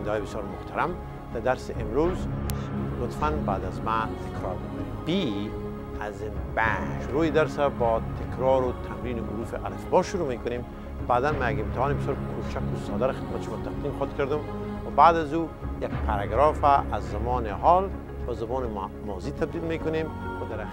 شنونده های بسیار محترم. در درس امروز لطفا بعد از من تکرار بکنید بی از این بش روی درس با تکرار و تمرین حروف الف با شروع می‌کنیم. بعدا من اگه امتحان بسیار کوچک و ساده را خدمت شما تقدیم خود کردم و بعد از او یک پاراگراف از زمان حال با زبان ماضی تبدیل می‌کنیم. و در